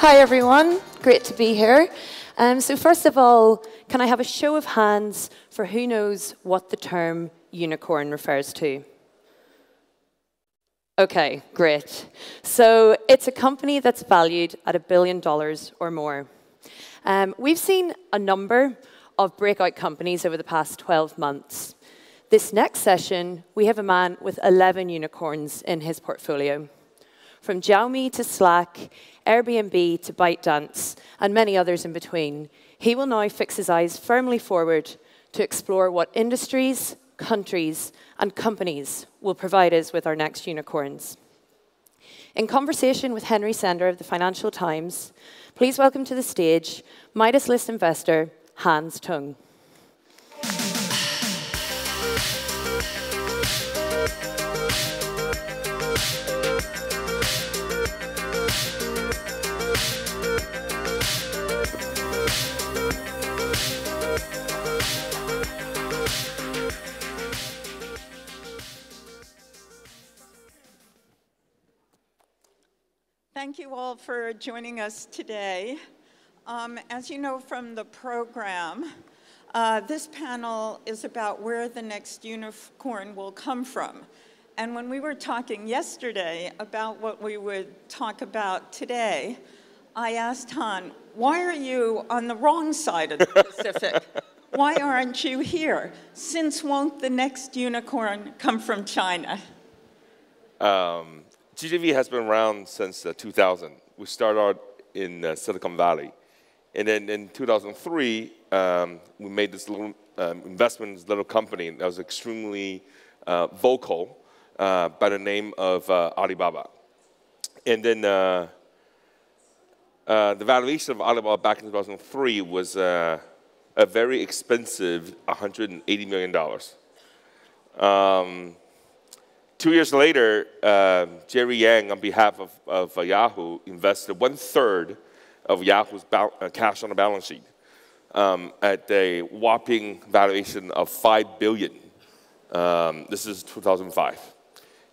Hi, everyone. Great to be here. Um, so, first of all, can I have a show of hands for who knows what the term unicorn refers to? Okay, great. So, it's a company that's valued at a billion dollars or more. Um, we've seen a number of breakout companies over the past 12 months. This next session, we have a man with 11 unicorns in his portfolio. From Xiaomi to Slack, Airbnb to ByteDance, and many others in between, he will now fix his eyes firmly forward to explore what industries, countries, and companies will provide us with our next unicorns. In conversation with Henny Sender of the Financial Times, please welcome to the stage Midas List investor Hans Tung. Thank you all for joining us today. Um, as you know from the program, uh, this panel is about where the next unicorn will come from. And when we were talking yesterday about what we would talk about today, I asked Han, why are you on the wrong side of the Pacific? why aren't you here? Since won't the next unicorn come from China? Um, GGV has been around since uh, 2000. We started out in uh, Silicon Valley. And then in 2003, um, we made this little um, investment in this little company that was extremely uh, vocal uh, by the name of uh, Alibaba. And then uh, the valuation of Alibaba back in 2003 was a very expensive $180 million. Um, Two years later, uh, Jerry Yang, on behalf of, of uh, Yahoo, invested one third of Yahoo's uh, cash on the balance sheet um, at a whopping valuation of five billion. Um, this is 2005,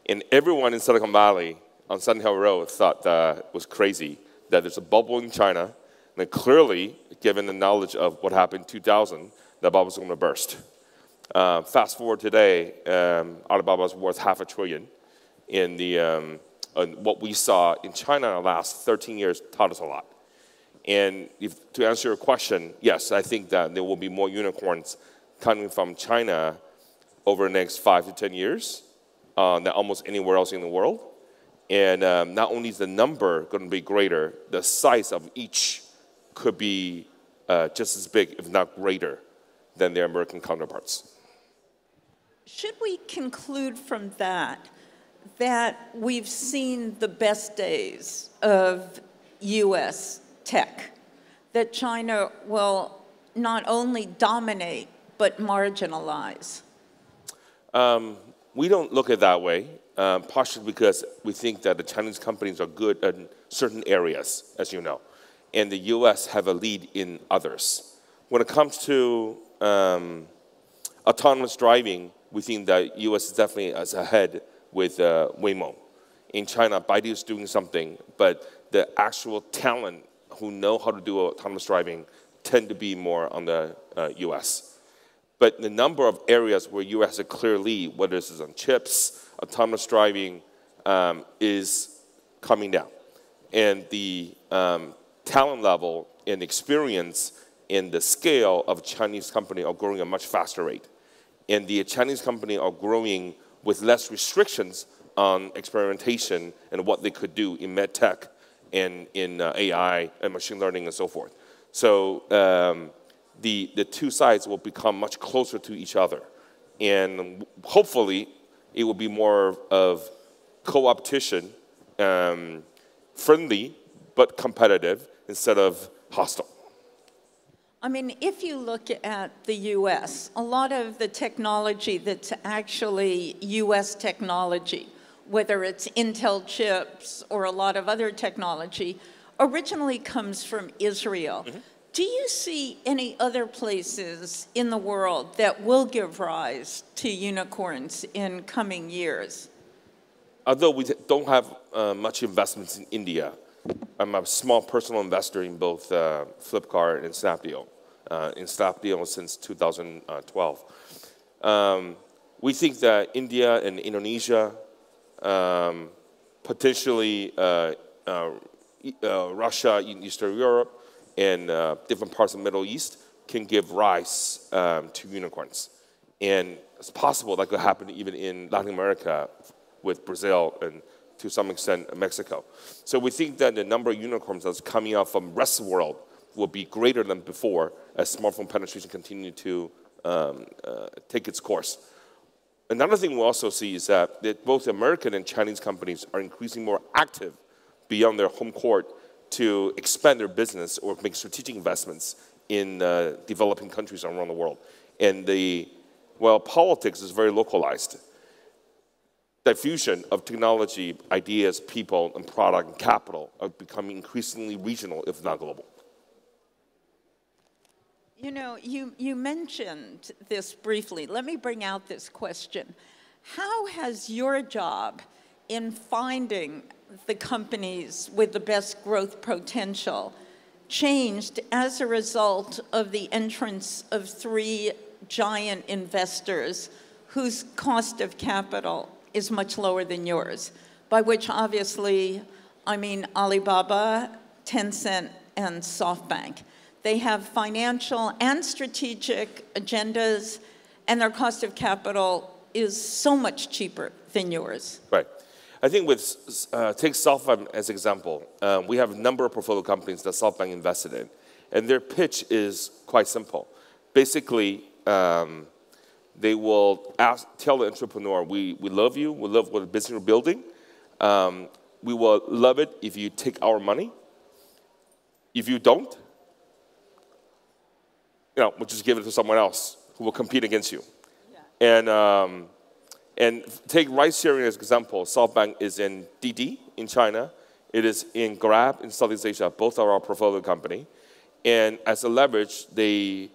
and everyone in Silicon Valley on Sand Hill Road thought that was crazy. That there's a bubble in China, and clearly, given the knowledge of what happened in 2000, that bubble was going to burst. Uh, fast forward today, um, Alibaba is worth half a trillion. In the um, what we saw in China in the last 13 years taught us a lot. And if, to answer your question, yes, I think that there will be more unicorns coming from China over the next five to 10 years uh, than almost anywhere else in the world. And um, not only is the number going to be greater, the size of each could be uh, just as big, if not greater, than their American counterparts. Should we conclude from that that we've seen the best days of US tech, that China will not only dominate but marginalize? Um, we don't look at it that way, um, partially because we think that the Chinese companies are good in certain areas, as you know, and the US have a lead in others. When it comes to um, autonomous driving, we think that U.S. is definitely as ahead with uh, Waymo. In China, Baidu is doing something, but the actual talent who know how to do autonomous driving tend to be more on the uh, U.S. But the number of areas where U.S. has a clear lead, whether this is on chips, autonomous driving, um, is coming down. And the um, talent level and experience and the scale of Chinese company are growing at a much faster rate and the Chinese company are growing with less restrictions on experimentation and what they could do in medtech and in uh, AI and machine learning and so forth. So um, the, the two sides will become much closer to each other. And hopefully, it will be more of co-opetition, um, friendly but competitive instead of hostile. I mean, if you look at the US, a lot of the technology that's actually US technology, whether it's Intel chips or a lot of other technology, originally comes from Israel. Mm -hmm. Do you see any other places in the world that will give rise to unicorns in coming years? Although we don't have uh, much investments in India, I'm a small personal investor in both uh, Flipkart and Snapdeal. Uh, in Snapdeal since 2012. Um, we think that India and Indonesia, um, potentially uh, uh, uh Russia, Eastern Europe, and uh, different parts of the Middle East can give rise um, to unicorns. And it's possible that could happen even in Latin America with Brazil and to some extent Mexico. So we think that the number of unicorns that's coming out from rest of the world will be greater than before as smartphone penetration continue to um, uh, take its course. Another thing we also see is that, that both American and Chinese companies are increasingly more active beyond their home court to expand their business or make strategic investments in uh, developing countries around the world. And the, well, politics is very localized. Diffusion of technology, ideas, people, and product and capital are becoming increasingly regional, if not global. You know, you, you mentioned this briefly. Let me bring out this question. How has your job in finding the companies with the best growth potential changed as a result of the entrance of three giant investors whose cost of capital is much lower than yours, by which obviously I mean Alibaba, Tencent, and SoftBank. They have financial and strategic agendas, and their cost of capital is so much cheaper than yours. Right. I think with, uh, take SoftBank as example, um, we have a number of portfolio companies that SoftBank invested in, and their pitch is quite simple. Basically, um, they will ask, tell the entrepreneur, we, we love you, we love what business you're building. Um, we will love it if you take our money. If you don't, you know, we'll just give it to someone else who will compete against you. Yeah. And um, and take ride sharing as example. SoftBank is in Didi in China. It is in Grab in Southeast Asia. Both are our portfolio company. And as a leverage, they,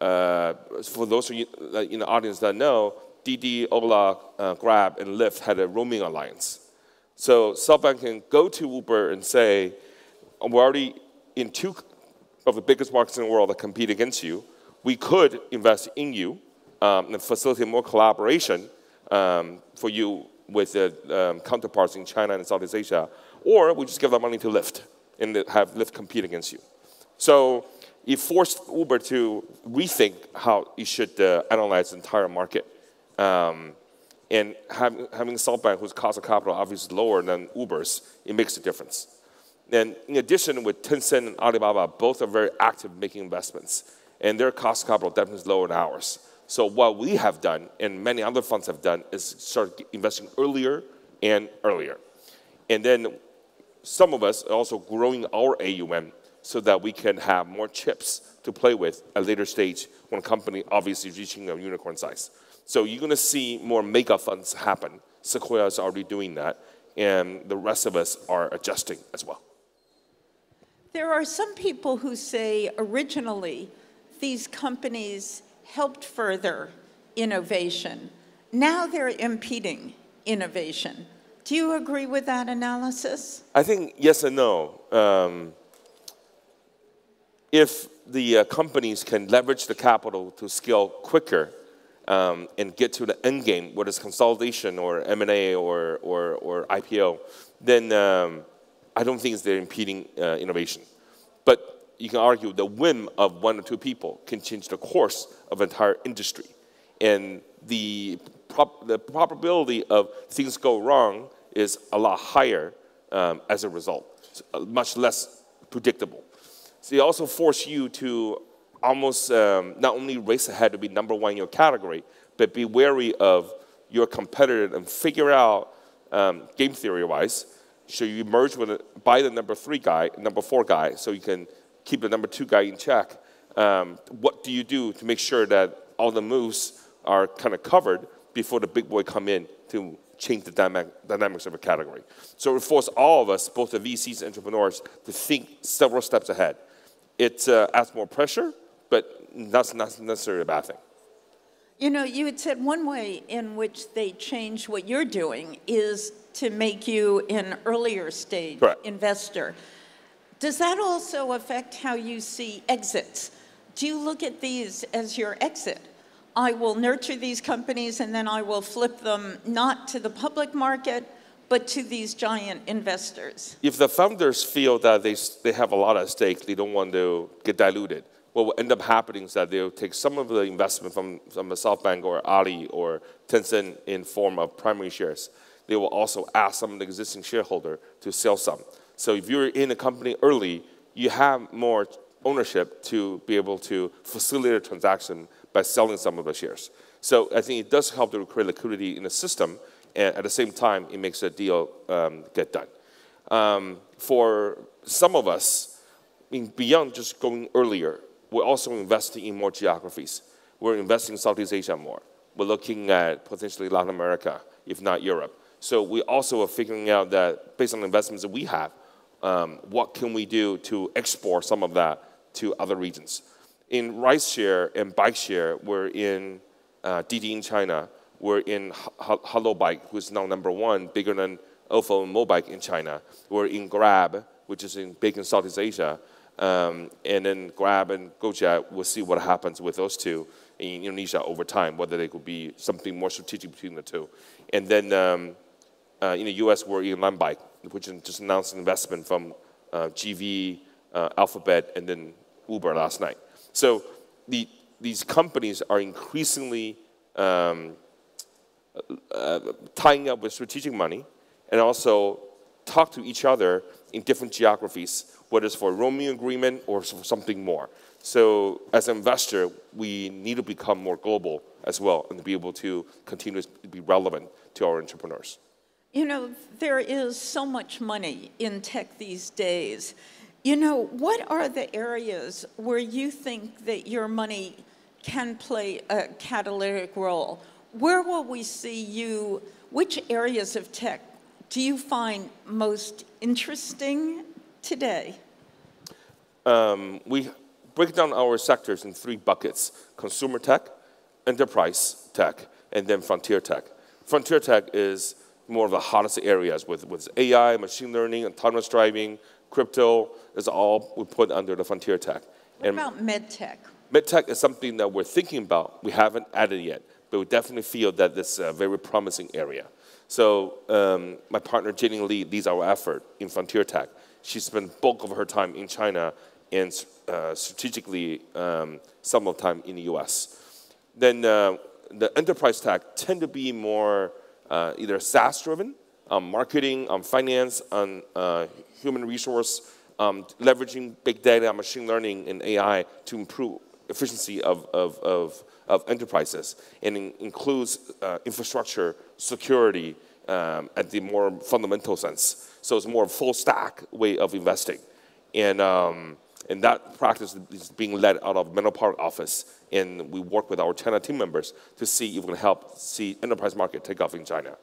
uh, for those you in the audience that know, Didi, Ola, uh, Grab, and Lyft had a roaming alliance. So SoftBank can go to Uber and say, we're already in two of the biggest markets in the world that compete against you. We could invest in you um, and facilitate more collaboration um, for you with the um, counterparts in China and Southeast Asia, or we just give that money to Lyft and have Lyft compete against you. So it forced Uber to rethink how you should uh, analyze the entire market. Um, and having, having SoftBank, whose cost of capital obviously lower than Uber's, it makes a difference. And in addition, with Tencent and Alibaba, both are very active making investments, and their cost of capital definitely is lower than ours. So what we have done, and many other funds have done, is start investing earlier and earlier. And then some of us are also growing our AUM so that we can have more chips to play with at a later stage when a company obviously is reaching a unicorn size. So you're going to see more mega funds happen. Sequoia is already doing that, and the rest of us are adjusting as well. There are some people who say originally these companies helped further innovation. Now they're impeding innovation. Do you agree with that analysis? I think yes and no. Um, if the uh, companies can leverage the capital to scale quicker um, and get to the end game, whether it's consolidation or M&A or, or, or IPO, then um, I don't think they're impeding uh, innovation. But you can argue the whim of one or two people can change the course of an entire industry. And the, the probability of things go wrong is a lot higher um, as a result, uh, much less predictable. So they also force you to almost um, not only race ahead to be number one in your category, but be wary of your competitor and figure out, um, game theory wise, should you merge with buy the number three guy, number four guy, so you can keep the number two guy in check. Um, what do you do to make sure that all the moves are kind of covered before the big boy come in to change the dynamic, dynamics of a category? So it forces all of us, both the VCs and entrepreneurs, to think several steps ahead. It uh, adds more pressure, but that's not necessarily a bad thing. You know, you had said one way in which they change what you're doing is to make you an earlier stage Correct. investor. Does that also affect how you see exits? Do you look at these as your exit? I will nurture these companies and then I will flip them not to the public market, but to these giant investors. If the founders feel that they, they have a lot at stake, they don't want to get diluted, what will end up happening is that they'll take some of the investment from, from a SoftBank or Ali or Tencent in form of primary shares. They will also ask some of the existing shareholder to sell some. So if you're in a company early, you have more ownership to be able to facilitate a transaction by selling some of the shares. So I think it does help to create liquidity in the system, and at the same time, it makes a deal um, get done. Um, for some of us, I mean, beyond just going earlier, we're also investing in more geographies. We're investing in Southeast Asia more. We're looking at potentially Latin America, if not Europe. So we also are figuring out that based on the investments that we have, um, what can we do to export some of that to other regions? In rideshare and bike share, we're in uh, Didi in China. We're in Hello Bike, who's now number one, bigger than Ofo and Mobike in China. We're in Grab, which is in big in Southeast Asia. Um, and then Grab and Gojek, we'll see what happens with those two in Indonesia over time, whether they could be something more strategic between the two. And then um, uh, in the US, we're in LimeBike, which just announced an investment from uh, GV, uh, Alphabet, and then Uber last night. So the, these companies are increasingly um, uh, tying up with strategic money and also talk to each other in different geographies, whether it's for a roaming agreement or something more. So as an investor, we need to become more global as well and be able to continue to be relevant to our entrepreneurs. You know, there is so much money in tech these days. You know, what are the areas where you think that your money can play a catalytic role? Where will we see you? Which areas of tech do you find most interesting today? Um, we break down our sectors in three buckets consumer tech, enterprise tech, and then frontier tech. Frontier tech is more of the hottest areas with, with AI, machine learning, autonomous driving, crypto, is all we put under the frontier tech. What about med tech? Med tech is something that we're thinking about. We haven't added yet, but we definitely feel that this is a very promising area. So um, my partner Jenny Lee leads our effort in frontier tech. She spent bulk of her time in China and uh, strategically um, some of the time in the U.S. Then uh, the enterprise tech tend to be more uh, either SaaS driven, on marketing, on finance, on uh, human resource, um, leveraging big data, machine learning, and AI to improve efficiency of, of, of, of enterprises and in, includes uh, infrastructure, security um, at the more fundamental sense. So it's more full stack way of investing. And, um, and that practice is being led out of Menlo Park office. And we work with our China team members to see if we can help see enterprise market take off in China.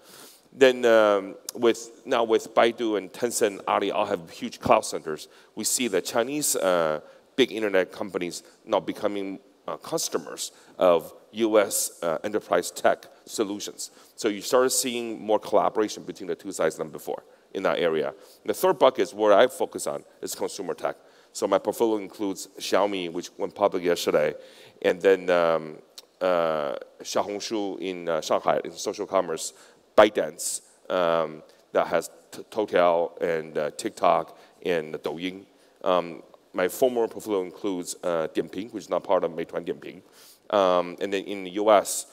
Then um, with now with Baidu and Tencent, Ali all have huge cloud centers. We see the Chinese uh, big internet companies now becoming uh, customers of U.S. Uh, enterprise tech solutions. So you started seeing more collaboration between the two sides than before in that area. The third bucket is where I focus on is consumer tech. So my portfolio includes Xiaomi, which went public yesterday, and then um, uh, Xiaohongshu in uh, Shanghai in social commerce, ByteDance um, that has t- Toutiao and uh, TikTok and Douyin. Um, my former portfolio includes uh, Dianping, which is not part of Meituan Dianping. Um, and then in the US,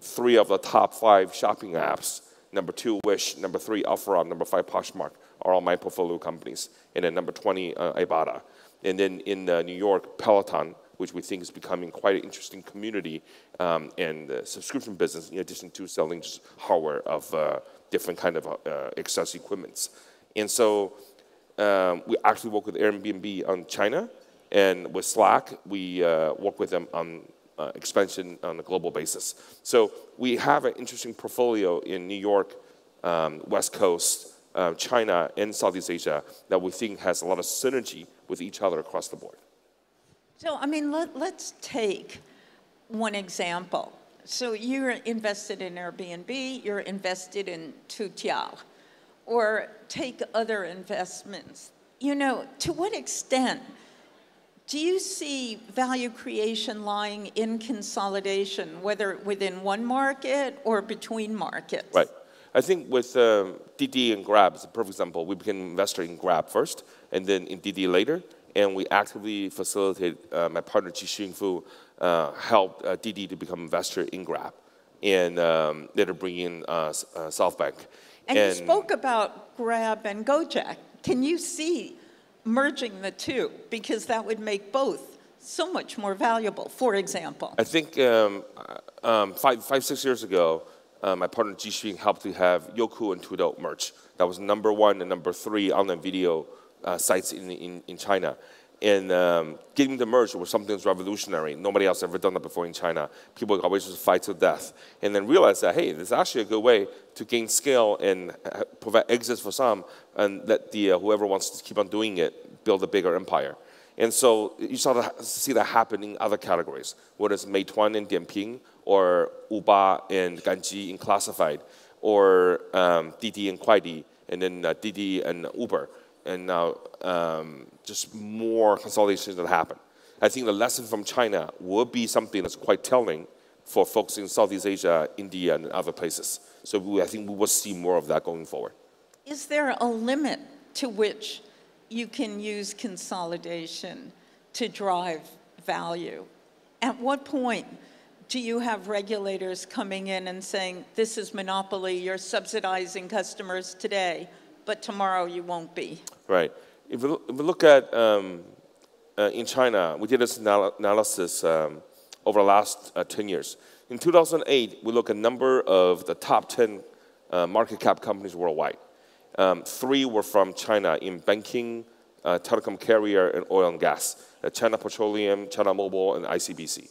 three of the top five shopping apps, number two, Wish, number three, OfferUp, number five, Poshmark, are all my portfolio companies. And then number 20, uh, Ibotta. And then in uh, New York, Peloton, which we think is becoming quite an interesting community um, and uh, subscription business in addition to selling just hardware of uh, different kind of uh, access equipments. And so um, we actually work with Airbnb on China, and with Slack, we uh, work with them on uh, expansion on a global basis. So we have an interesting portfolio in New York, um, West Coast, uh, China, and Southeast Asia that we think has a lot of synergy with each other across the board. So, I mean, let, let's take one example. So, you're invested in Airbnb, you're invested in Toutiao. Or take other investments, you know, to what extent do you see value creation lying in consolidation, whether within one market or between markets? Right. I think with um, Didi and Grab, it's a perfect example. We became an investor in Grab first, and then in Didi later, and we actively facilitated. uh, my partner Jixun Foo uh, helped uh, Didi to become investor in Grab, and um, later bring in uh, uh, SoftBank. And, and you spoke about Grab and Gojek. Can you see merging the two because that would make both so much more valuable, for example? I think um, um, five, five, six years ago, uh, my partner Jixun helped to have Youku and Tudou merge. That was number one and number three online video uh, sites in, in, in China. And um, getting the merge was something that's revolutionary. Nobody else ever done that before in China. People always just fight to death. And then realize that, hey, this is actually a good way to gain scale and uh, provide exits for some and let the, uh, whoever wants to keep on doing it build a bigger empire. And so you start to see that happen in other categories, whether it's Meituan and Dianping, or Wuba and Ganji in classified, or um, Didi and Kuaidi, and then uh, Didi and Uber and now um, just more consolidations that happen. I think the lesson from China will be something that's quite telling for folks in Southeast Asia, India, and other places. So we, I think we will see more of that going forward. Is there a limit to which you can use consolidation to drive value? At what point do you have regulators coming in and saying, this is monopoly, you're subsidizing customers today, but tomorrow you won't be. Right. If we, if we look at um, uh, in China, we did this anal analysis um, over the last uh, 10 years. In 2008, we look at a number of the top 10 uh, market cap companies worldwide. Um, three were from China in banking, uh, telecom carrier, and oil and gas. Uh, China Petroleum, China Mobile, and ICBC.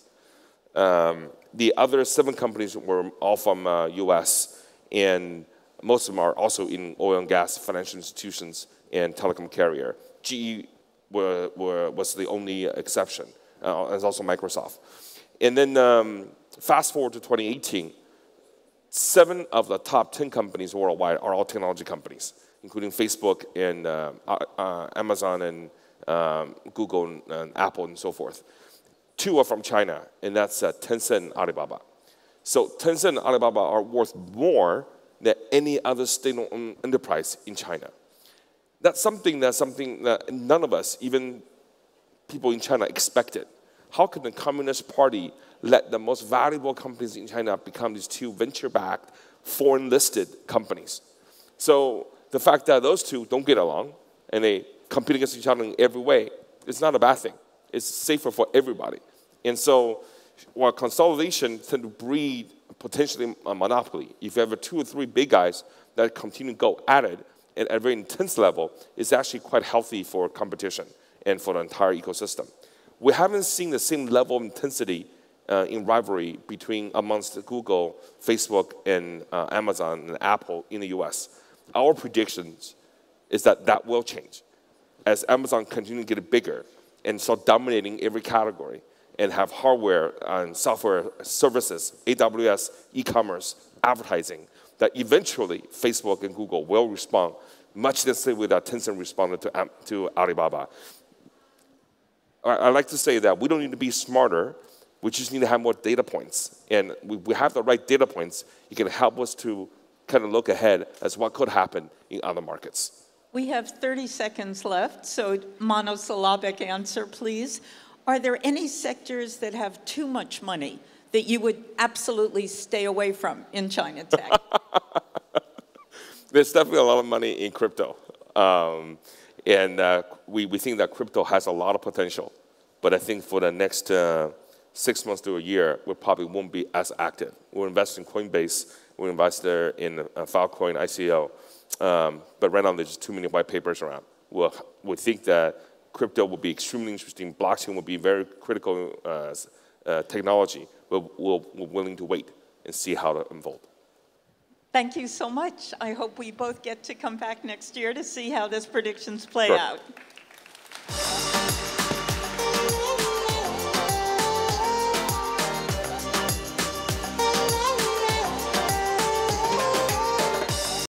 Um, the other seven companies were all from US uh, and most of them are also in oil and gas, financial institutions, and telecom carrier. GE were, were, was the only exception, uh, as also Microsoft. And then um, fast forward to 2018, seven of the top 10 companies worldwide are all technology companies, including Facebook and uh, uh, Amazon and um, Google and, and, Apple and so forth. Two are from China, and that's uh, Tencent and Alibaba. So Tencent and Alibaba are worth more than any other state-owned enterprise in China. That's something that's something that none of us, even people in China, expected. How can the Communist Party let the most valuable companies in China become these two venture-backed, foreign-listed companies? So the fact that those two don't get along and they compete against each other in every way is not a bad thing. It's safer for everybody. And so while consolidation tend to breed potentially a monopoly. If you have two or three big guys that continue to go at it at a very intense level, it's actually quite healthy for competition and for the entire ecosystem. We haven't seen the same level of intensity uh, in rivalry between amongst Google, Facebook, and uh, Amazon and Apple in the US. Our predictions is that that will change as Amazon continues to get bigger and start dominating every category and have hardware and software services, AWS, e-commerce, advertising, that eventually Facebook and Google will respond, much the same way that Tencent responded to, to Alibaba. I, like to say that we don't need to be smarter, we just need to have more data points. And we, we have the right data points, it can help us to kind of look ahead as what could happen in other markets. We have 30 seconds left, so monosyllabic answer, please. Are there any sectors that have too much money that you would absolutely stay away from in China tech? There's definitely a lot of money in crypto. Um, and uh, we, we think that crypto has a lot of potential. But I think for the next uh, six months to a year, we probably won't be as active. We're investing in Coinbase, we're investing in uh, Filecoin, ICO. Um, but right now, there's just too many white papers around. We'll, we think that crypto will be extremely interesting. Blockchain will be very critical uh, uh, technology, but we're, we're willing to wait and see how to unfold. Thank you so much. I hope we both get to come back next year to see how these predictions play sure. out.